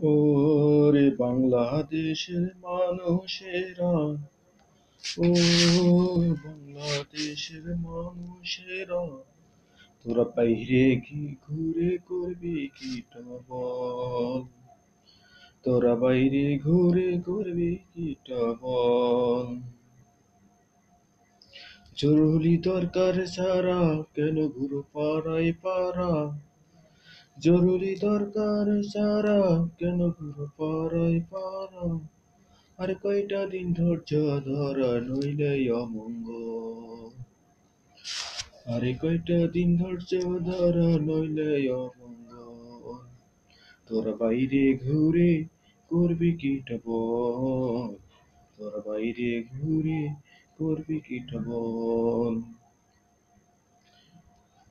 ওরে বাংলাদেশের মানুষেরা ও বাংলাদেশের মানুষেরা, তোরা বাইরে কি ঘুরে করবি কিটা বল? তোরা বাইরে ঘুরে করবি কিটা বল? জরুরি দরকার ছাড়া কেন ঘুরো পাড়ায় পাড়া? জরুরি দরকার ছাড়া কেন ঘুরো পাড়ায় পাড়া? আর কয়টা দিন ধৈর্য ধরা নইলে অমঙ্গল। আরে কয়টা দিন ধৈর্য ধরা নইলে অমঙ্গল। তোরা বাইরে ঘুরে করবি কিটা বল তোরা বাইরে ঘুরে করবি কিটা বল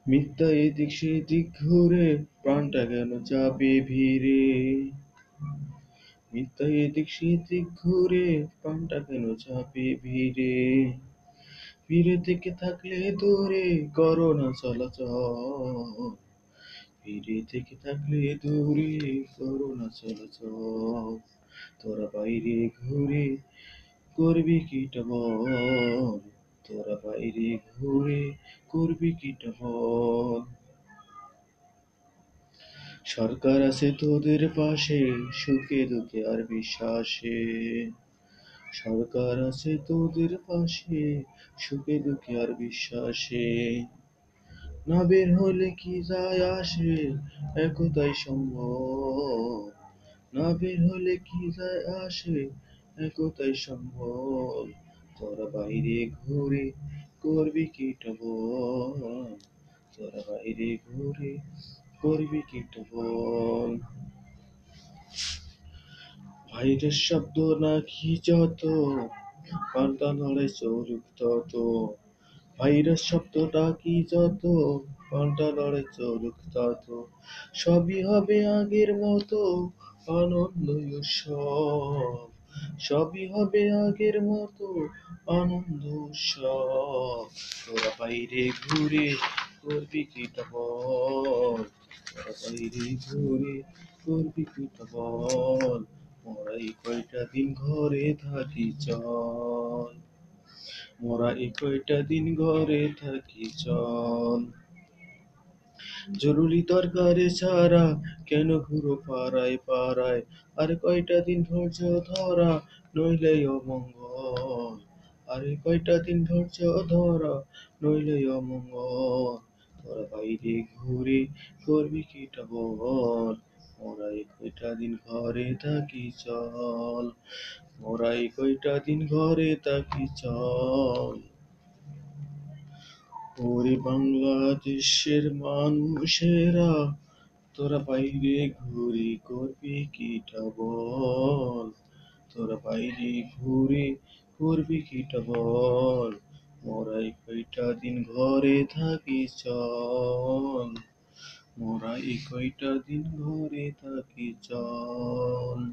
মিথ্যা এদিক সেদিক ঘুরে প্রাণটা কেন চাপে ভিড়ে? মিথ্যা এদিক সেদিক ঘুরে প্রাণটা কেন চাপে ভিড়ে? ভিড়ে থেকে থাকলে দূরে করোনা চলাচল। ভিড়ে থেকে থাকলে দূরে করোনা চলাচল। তোরা বাইরে ঘুরে করবি কিটা বল? তোরা বাইরে ঘুরে করবি কিটা বল সরকার আছে তোদের পাশে, সুখে দুঃখে আর বিশ্বাসে। সরকার আছে তোদের পাশে, সুখে দুঃখে আর বিশ্বাসে। না বের হলে কি যায় আসে, একতাই সম্ভব। না বের হলে কি যায় আসে, একতাই সম্ভব। তোরা বাইরে ঘুরে করবি কিটা বল তোরা বাইরে ঘুরে করবি কিটা বল ভাইরাস শব্দ নাকি যত পাল্টা লড়াই চলুক তত। ভাইরাস শব্দটা কি যত পাল্টা লড়াই চলুক তত। সবই হবে আগের মতো আনন্দ উৎসব। সবই হবে আগের মতো আনন্দ উৎসব। তোরা বাইরে ঘুরে করবি কিটা বল তোরা বাইরে ঘুরে করবি বল মোরা এই কয়টা দিন ঘরে থাকি, চল। মোরা এই কয়টা দিন ঘরে থাকি, চল। জরুরি দরকারে ছাড়া কেন ঘুরো পাড়ায় পাড়ায়? আর কয়টা দিন ধৈর্য ধরা, নইলে অমঙ্গল। আরে কয়টা দিন ধৈর্য ধরা, নইলে অমঙ্গল। তোরা বাইরে ঘুরে করবি কিটা বল মোরা এই কয়টা দিন ঘরে থাকি চল। মোরা এই কয়টা দিন ঘরে থাকি চল। ওরে বাংলাদেশের মানুষেরা। তোরা বাইরে ঘুরে, করবি কিটা বল। তোরা বাইরে ঘুরে, করবি কিটা বল। মোরাই কয়টা দিন ঘরে থাকি চল। মোরা এই কয়টা দিন ঘরে থাকি চল।